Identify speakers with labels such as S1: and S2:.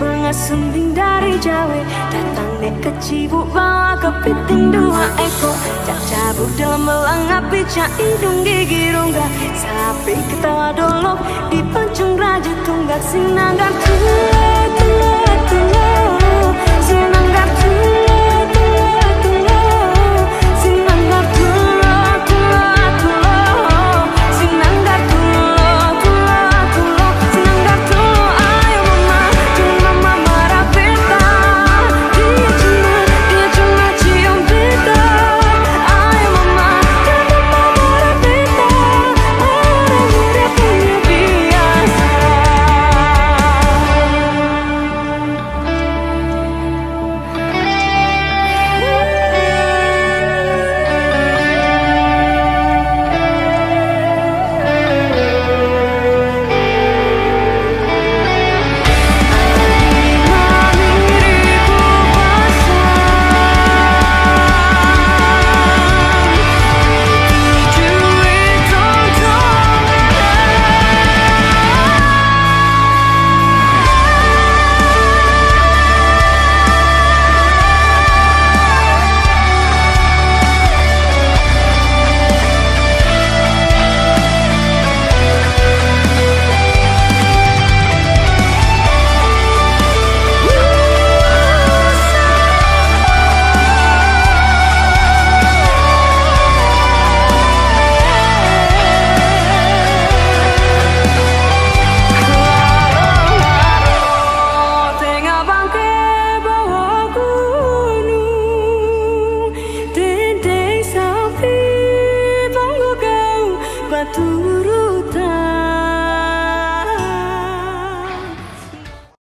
S1: bunga sembing dari Jawa Datang nek kecibuk bawa kepiting dua ekor. Cak cabut dalam melangapi cak hidung gigi rongga. Sapi ketawa dolok di pancung raja tunggak sinanggar tuh.